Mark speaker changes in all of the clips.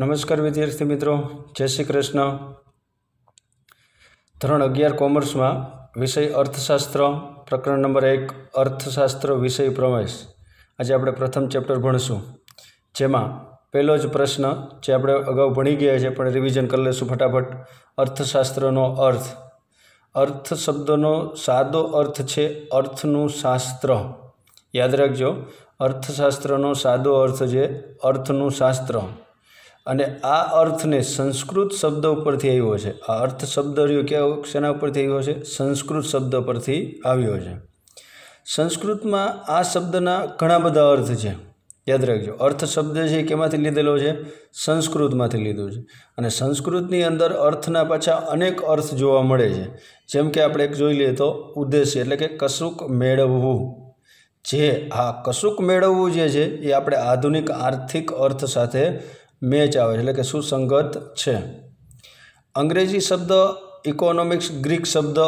Speaker 1: નમસ્કાર વિદ્યાર્થી મિત્રો, જય શ્રી કૃષ્ણ. ધોરણ અગિયાર કોમર્સમાં વિષય અર્થશાસ્ત્ર, પ્રકરણ નંબર એક, અર્થશાસ્ત્ર વિષય પ્રવેશ. આજે આપણે પ્રથમ ચેપ્ટર ભણીશું. જેમાં પહેલો જ પ્રશ્ન જે આપણે અગાઉ ભણી ગયા છે, પણ રિવિઝન કરી લઈશું ફટાફટ. અર્થશાસ્ત્રનો અર્થ. અર્થ શબ્દનો સાદો અર્થ છે અર્થનું શાસ્ત્ર. યાદ રાખજો, અર્થશાસ્ત્રનો સાદો અર્થ છે અર્થનું શાસ્ત્ર. અને આ અર્થને સંસ્કૃત શબ્દ ઉપરથી આવ્યો છે. આ અર્થ શબ્દ રહ્યો ક્યાં શેના ઉપરથી આવ્યો છે? સંસ્કૃત શબ્દ પરથી આવ્યો છે. સંસ્કૃતમાં આ શબ્દના ઘણા બધા અર્થ છે. યાદ રાખજો, અર્થ શબ્દ છે કેમાંથી લીધેલો છે? સંસ્કૃતમાંથી લીધો છે. અને સંસ્કૃતની અંદર અર્થના પાછા અનેક અર્થ જોવા મળે છે. જેમ કે આપણે એક જોઈ લઈએ તો ઉદ્દેશ્ય એટલે કે કશુંક મેળવવું. જે આ કશુંક મેળવવું જે છે એ આપણે આધુનિક આર્થિક અર્થ સાથે મેચ આવે છે, એટલે કે સુસંગત છે. અંગ્રેજી શબ્દ ઇકોનોમિક્સ ગ્રીક શબ્દ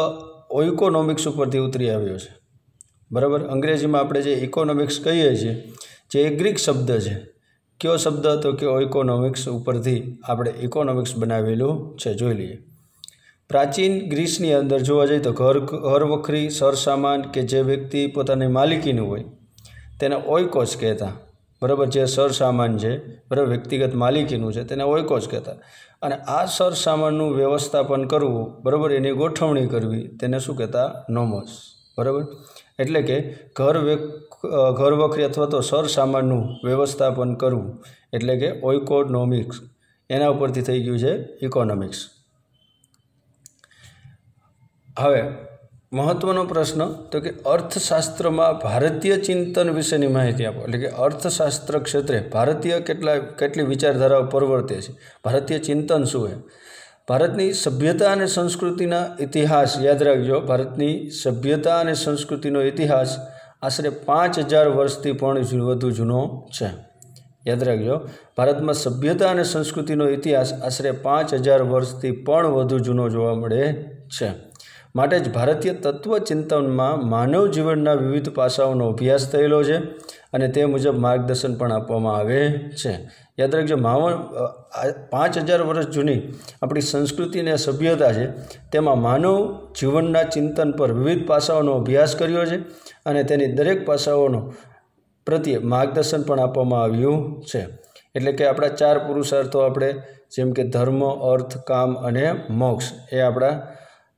Speaker 1: ઓઇકોનોમિક્સ ઉપરથી ઉતરી આવ્યો છે. બરાબર? અંગ્રેજીમાં આપણે જે ઇકોનોમિક્સ કહીએ છીએ, જે ગ્રીક શબ્દ છે, કયો શબ્દ તો કે ઇકોનોમિક્સ ઉપરથી આપણે ઇકોનોમિક્સ બનાવેલું છે, જોઈ લઈએ. પ્રાચીન ગ્રીસની અંદર જોવા જઈએ તો ઘર ઘર વખરી, સરસામાન કે જે વ્યક્તિ પોતાની માલિકીનું હોય, તેને ઓઇકોસ કહેતા. બરાબર જે સરસામાન છે, બરાબર વ્યક્તિગત માલિકીનું છે, તેને ઓઇકોસ કહેતા. અને આ સરસામાનનું વ્યવસ્થાપન કરવું, બરાબર એની ગોઠવણી કરવી, તેને શું કહેતા? નોમસ. બરાબર? એટલે કે ઘર ઘર વખરી અથવા તો સરસામાનનું વ્યવસ્થાપન કરવું, એટલે કે ઓઇકોનોમિક્સ. એના ઉપરથી થઈ ગયું છે ઇકોનોમિક્સ. હવે મહત્ત્વનો પ્રશ્ન, તો કે અર્થશાસ્ત્રમાં ભારતીય ચિંતન વિશેની માહિતી આપો. એટલે કે અર્થશાસ્ત્ર ક્ષેત્રે ભારતીય કેટલા, કેટલી વિચારધારાઓ પરવર્તે છે? ભારતીય ચિંતન શું છે ભારતની સભ્યતા અને સંસ્કૃતિના ઇતિહાસ યાદ રાખજો. ભારતની સભ્યતા અને સંસ્કૃતિનો ઇતિહાસ આશરે પાંચ હજાર વર્ષથી પણ વધુ જૂનો છે. યાદ રાખજો, ભારતમાં સભ્યતા અને સંસ્કૃતિનો ઇતિહાસ આશરે પાંચ હજાર વર્ષથી પણ વધુ જૂનો જોવા મળે છે. માટે જ ભારતીય તત્વચિંતનમાં માનવ જીવનના વિવિધ પાસાઓનો અભ્યાસ થયેલો છે અને તે મુજબ માર્ગદર્શન પણ આપવામાં આવે છે. યાદ રાખજો માવ પાંચ હજાર વર્ષ જૂની આપણી સંસ્કૃતિ અને સભ્યતા છે, તેમાં માનવ જીવનના ચિંતન પર વિવિધ પાસાઓનો અભ્યાસ કર્યો છે અને તેની દરેક પાસાઓનો પ્રત્યે માર્ગદર્શન પણ આપવામાં આવ્યું છે. એટલે કે આપણા ચાર પુરુષાર્થો આપણે, જેમ કે ધર્મ, અર્થ, કામ અને મોક્ષ, એ આપણા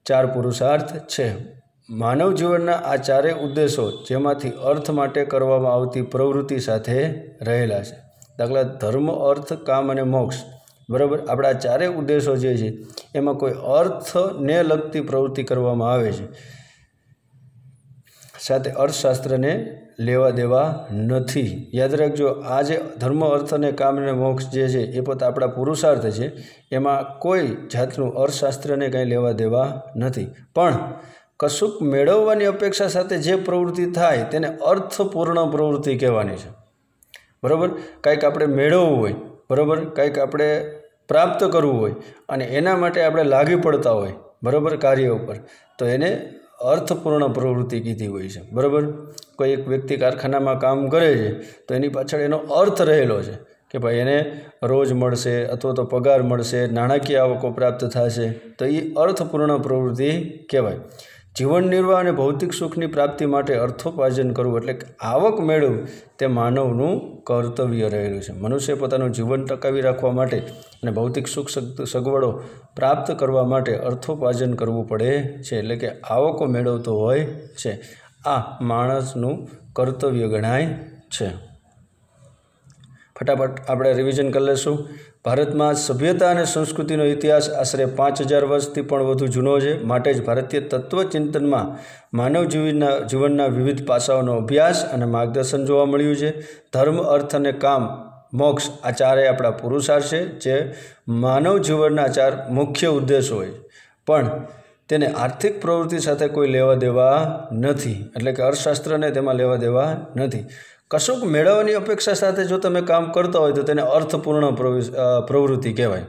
Speaker 1: ચાર પુરુષાર્થ છે. માનવ જીવનના આ ચારેય ઉદ્દેશો જેમાંથી અર્થ માટે કરવામાં આવતી પ્રવૃત્તિ સાથે રહેલા છે. દાખલા, ધર્મ, અર્થ, કામ અને મોક્ષ, બરાબર? આપણા ચારેય ઉદ્દેશો જે છે, એમાં કોઈ અર્થને લગતી પ્રવૃત્તિ કરવામાં આવે છે. સાથે અર્થશાસ્ત્રને લેવા દેવા નથી. યાદ રાખજો આ જે ધર્મ, અર્થ અને કામ અને મોક્ષ જે છે, એ પોતા આપણા પુરુષાર્થ છે. એમાં કોઈ જાતનું અર્થશાસ્ત્રને કંઈ લેવા દેવા નથી. પણ કશુંક મેળવવાની અપેક્ષા સાથે જે પ્રવૃત્તિ થાય, તેને અર્થપૂર્ણ પ્રવૃત્તિ કહેવાની છે. બરાબર? કંઈક આપણે મેળવવું હોય, બરાબર? કંઈક આપણે પ્રાપ્ત કરવું હોય, અને એના માટે આપણે લાગી પડતા હોય, બરાબર? કાર્ય ઉપર. તો એને અર્થપૂર્ણ પ્રવૃત્તિ કીધી હોય છે. બરાબર? કોઈ એક વ્યક્તિ કારખાનામાં કામ કરે છે, તો એની પાછળ એનો અર્થ રહેલો છે કે ભાઈ એને રોજ મળશે અથવા તો પગાર મળશે, નાણાકીય આવકો પ્રાપ્ત થશે, તો એ અર્થપૂર્ણ પ્રવૃત્તિ કહેવાય. જીવન નિર્વાહ અને ભૌતિક સુખની પ્રાપ્તિ માટે અર્થોપાર્જન કરવું એટલે આવક મેળવવું, તે માનવનું કર્તવ્ય રહેલું છે. મનુષ્ય પોતાનું જીવન ટકાવી રાખવા માટે અને ભૌતિક સુખ સગવડો પ્રાપ્ત કરવા માટે અર્થોપાર્જન કરવું પડે છે, એટલે કે આવકો મેળવતો હોય છે. આ માણસનું કર્તવ્ય ગણાય છે. ફટાફટ આપણે રિવિઝન કરી લઈશું. ભારતમાં સભ્યતા અને સંસ્કૃતિનો ઇતિહાસ આશરે પાંચ હજાર વર્ષથી પણ વધુ જૂનો છે. માટે જ ભારતીય તત્વચિંતનમાં માનવ જીવનના જીવનના વિવિધ પાસાઓનો અભ્યાસ અને માર્ગદર્શન જોવા મળ્યું છે. ધર્મ, અર્થ અને કામ, મોક્ષ આ ચારે આપણા પુરુષાર્થ છે, જે માનવ જીવનના ચાર મુખ્ય ઉદ્દેશો હોય પણ તેને આર્થિક પ્રવૃત્તિ સાથે કોઈ લેવા દેવા નથી. એટલે કે અર્થશાસ્ત્રને તેમાં લેવા દેવા નથી. કશુંક મેળવવાની અપેક્ષા સાથે જો તમે કામ કરતા હોય તો તેને અર્થપૂર્ણ પ્રવૃત્તિ કહેવાય.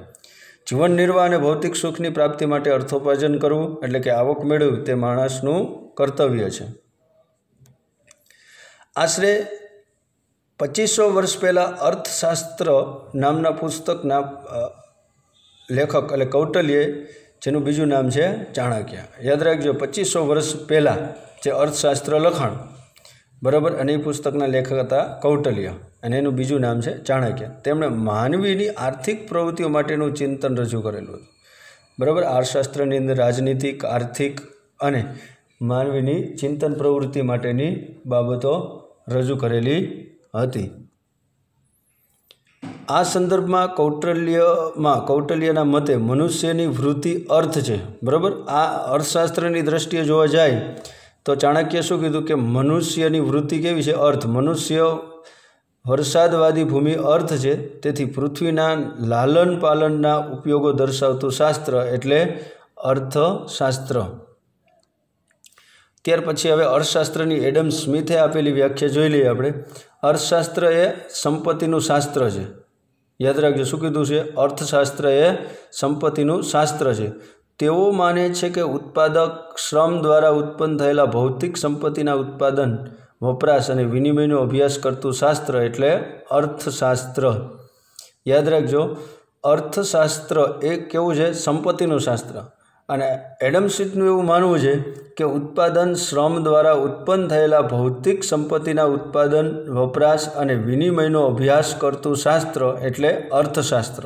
Speaker 1: જીવન નિર્વાહ અને ભૌતિક સુખની પ્રાપ્તિ માટે અર્થોપાર્જન કરવું એટલે કે આવક મેળવવી તે માણસનું કર્તવ્ય છે. આશરે પચીસો વર્ષ પહેલાં અર્થશાસ્ત્ર નામના પુસ્તકના લેખક એટલે કૌટલ્ય, જેનું બીજું નામ છે ચાણક્ય. યાદ રાખજો, પચીસો વર્ષ પહેલાં જે અર્થશાસ્ત્ર લખાણ બરાબર? અને એ પુસ્તકના લેખક હતા કૌટલ્ય. અને એનું બીજું નામ છે ચાણક્ય. તેમણે માનવીની આર્થિક પ્રવૃત્તિઓ માટેનું ચિંતન રજૂ કરેલું હતું. બરાબર? આર્થશાસ્ત્રની અંદર રાજનીતિક, આર્થિક અને માનવીની ચિંતન પ્રવૃત્તિ માટેની બાબતો રજૂ કરેલી હતી. આ સંદર્ભમાં કૌટલ્યમાં, કૌટલ્યના મતે મનુષ્યની વૃત્તિ અર્થ છે. બરાબર? આ અર્થશાસ્ત્રની દ્રષ્ટિએ જોવા જાય તો ચાણક્ય શું કીધું કે મનુષ્યની વૃત્તિ કેવી છે? અર્થ, મનુષ્ય વરસાદવાદી ભૂમિ અર્થ છે. તેથી પૃથ્વીના લાલન પાલનના ઉપયોગો દર્શાવતું શાસ્ત્ર એટલે અર્થશાસ્ત્ર. ત્યાર પછી હવે અર્થશાસ્ત્રની એડમ સ્મિથે આપેલી વ્યાખ્યા જોઈ લઈએ આપણે. અર્થશાસ્ત્ર એ સંપત્તિનું શાસ્ત્ર છે. યાદ રાખજો, શું કીધું છે? અર્થશાસ્ત્ર એ સંપત્તિનું શાસ્ત્ર છે. તેઓ માને છે કે ઉત્પાદક શ્રમ દ્વારા ઉત્પન્ન થયેલા ભૌતિક સંપત્તિના ઉત્પાદન, વપરાશ અને વિનિમયનો અભ્યાસ કરતું શાસ્ત્ર એટલે અર્થશાસ્ત્ર. યાદ રાખજો, અર્થશાસ્ત્ર એ કેવું છે? સંપત્તિનું શાસ્ત્ર. અને એડમ સ્મિથનું એવું માનવું છે કે ઉત્પાદન શ્રમ દ્વારા ઉત્પન્ન થયેલા ભૌતિક સંપત્તિના ઉત્પાદન, વપરાશ અને વિનિમયનો અભ્યાસ કરતું શાસ્ત્ર એટલે અર્થશાસ્ત્ર.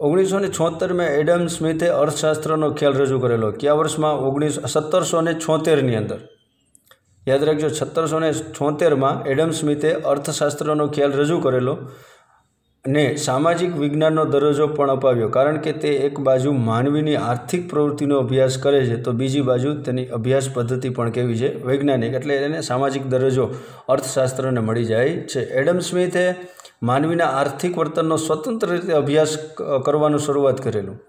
Speaker 1: ઓગણીસો ને છોતેરમાં એડમ સ્મિથે અર્થશાસ્ત્રનો ખ્યાલ રજૂ કરેલો. કયા વર્ષમાં? ઓગણીસ સત્તરસો ને છોતેરની અંદર. યાદ રાખજો સત્તરસો ને છોતેરમાં એડમ સ્મિથે અર્થશાસ્ત્રનો ખ્યાલ રજૂ કરેલો ને સામાજિક વિજ્ઞાનનો દરજ્જો પણ અપાવ્યો. કારણ કે તે એક બાજુ માનવીની આર્થિક પ્રવૃત્તિનો અભ્યાસ કરે છે, તો બીજી બાજુ તેની અભ્યાસ પદ્ધતિ પણ કેવી છે? વૈજ્ઞાનિક. એટલે એને સામાજિક દરજ્જો અર્થશાસ્ત્રને મળી જાય છે. એડમ સ્મિથે માનવીના આર્થિક વર્તનનો સ્વતંત્ર રીતે અભ્યાસ કરવાનું શરૂઆત કરેલું.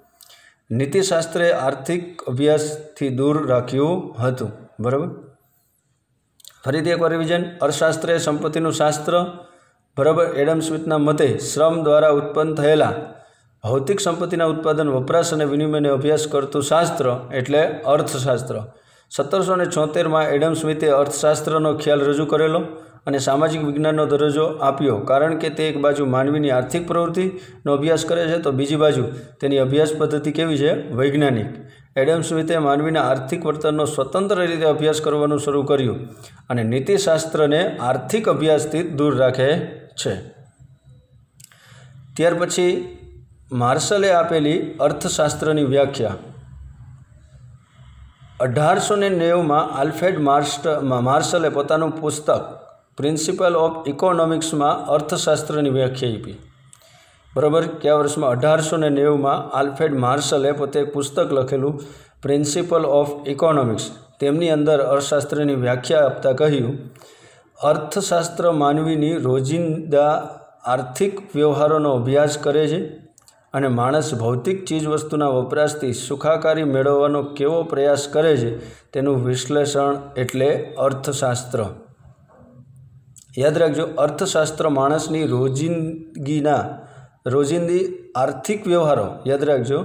Speaker 1: નીતિશાસ્ત્રે આર્થિક અભ્યાસથી દૂર રાખ્યું હતું. બરાબર? ફરીથી એકવાર રિવિઝન અર્થશાસ્ત્ર એ સંપત્તિનું શાસ્ત્ર. બરાબર? એડમ સ્મિથના મતે શ્રમ દ્વારા ઉત્પન્ન થયેલા ભૌતિક સંપત્તિના ઉત્પાદન, વપરાશ અને વિનિમયને અભ્યાસ કરતું શાસ્ત્ર એટલે અર્થશાસ્ત્ર. સત્તરસો ને છોતેરમાં એડમ સ્મિથે અર્થશાસ્ત્રનો ખ્યાલ રજૂ કરેલો. અને સામાજિક વિજ્ઞાનનો દરજ્જો આપ્યો. કારણ કે તે એક બાજુ માનવીની આર્થિક પ્રવૃત્તિનો અભ્યાસ કરે છે, તો બીજી બાજુ તેની અભ્યાસ પદ્ધતિ કેવી છે? વૈજ્ઞાનિક. એડમ સ્મિથે માનવીના આર્થિક વર્તનનો સ્વતંત્ર રીતે અભ્યાસ કરવાનું શરૂ કર્યું અને નીતિશાસ્ત્રને આર્થિક અભ્યાસથી દૂર રાખે છે. ત્યાર પછી માર્શલે આપેલી અર્થશાસ્ત્રની વ્યાખ્યા. અઢારસો ને નેવુંમાં આલ્ફ્રેડ માર્સ્ટ, માર્શલે પોતાનું પુસ્તક પ્રિન્સિપલ ઓફ ઇકોનોમિક્સમાં અર્થશાસ્ત્રની વ્યાખ્યા આપી. બરાબર? કયા વર્ષમાં? અઢારસો ને નેવુંમાં આલ્ફ્રેડ માર્શલે પોતે પુસ્તક લખેલું, પ્રિન્સિપલ ઓફ ઇકોનોમિક્સ તેમની અંદર અર્થશાસ્ત્રની વ્યાખ્યા આપતા કહ્યું, અર્થશાસ્ત્ર માનવીની રોજિંદા આર્થિક વ્યવહારોનો અભ્યાસ કરે છે અને માણસ ભૌતિક ચીજવસ્તુના વપરાશથી સુખાકારી મેળવવાનો કેવો પ્રયાસ કરે છે તેનું વિશ્લેષણ એટલે અર્થશાસ્ત્ર યાદ રાખજો, અર્થશાસ્ત્ર માણસની રોજિંદગીના, રોજિંદી આર્થિક વ્યવહારો, યાદ રાખજો,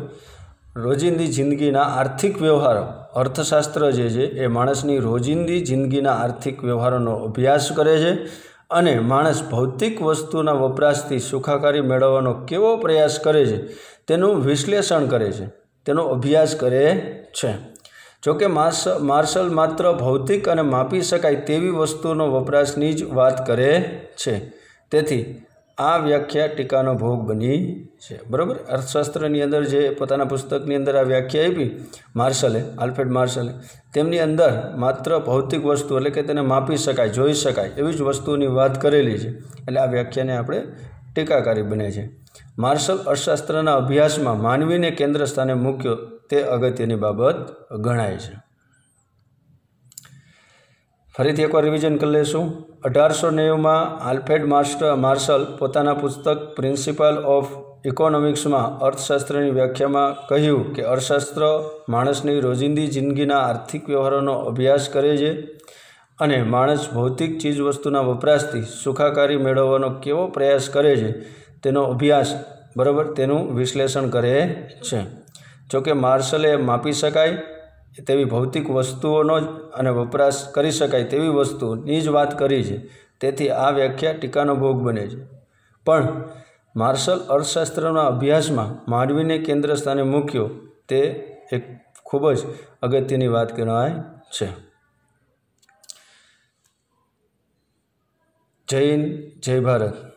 Speaker 1: રોજિંદી જિંદગીના આર્થિક વ્યવહારો, અર્થશાસ્ત્ર જે છે, એ માણસની રોજિંદી જિંદગીના આર્થિક વ્યવહારોનો અભ્યાસ કરે છે અને માણસ ભૌતિક વસ્તુના વપરાશથી સુખાકારી મેળવવાનો કેવો પ્રયાસ કરે છે, તેનું વિશ્લેષણ કરે છે, તેનો અભ્યાસ કરે છે. જોકે માસ, માર્શલ માત્ર ભૌતિક અને માપી શકાય તેવી વસ્તુનો વપરાશની જ વાત કરે છે. તેથી, આ વ્યાખ્યા ટીકાનો ભોગ બની છે. બરાબર? અર્થશાસ્ત્રની અંદર જે પોતાના પુસ્તકની અંદર આ વ્યાખ્યા આપી, માર્શલે, આલ્ફ્રેડ માર્શલે, તેમની અંદર માત્ર ભૌતિક વસ્તુ એટલે કે તેને માપી શકાય, જોઈ શકાય એવી જ વસ્તુની વાત કરેલી છે. એટલે આ વ્યાખ્યાને આપણે ટીકાકારી બને છે. માર્શલ અર્થશાસ્ત્રના અભ્યાસમાં માનવીને કેન્દ્ર સ્થાને મૂક્યો તે અગત્યની બાબત ગણાય છે. ફરીથી એકવાર રિવિઝન કરી લઈશું. અઢારસો નેવુંમાં આલ્ફેડ માસ્ટર માર્શલ પોતાના પુસ્તક પ્રિન્સિપલ ઓફ ઇકોનોમિક્સમાં અર્થશાસ્ત્રની વ્યાખ્યામાં કહ્યું કે અર્થશાસ્ત્ર માણસની રોજિંદી જિંદગીના આર્થિક વ્યવહારોનો અભ્યાસ કરે છે અને માણસ ભૌતિક ચીજવસ્તુના વપરાશથી સુખાકારી મેળવવાનો કેવો પ્રયાસ કરે છે તેનો અભ્યાસ, બરાબર, તેનું વિશ્લેષણ કરે છે. જોકે માર્શલે માપી શકાય તેવી ભૌતિક વસ્તુઓનો જ અને વપરાશ કરી શકાય તેવી વસ્તુની જ વાત કરી છે. તેથી આ વ્યાખ્યા ટીકાનો ભોગ બને છે. પણ માર્શલ અર્થશાસ્ત્રના અભ્યાસમાં માંડવીને કેન્દ્ર સ્થાને મૂક્યો તે એક ખૂબ જ અગત્યની વાત કહેવાય છે. હિન્દ, જય ભારત.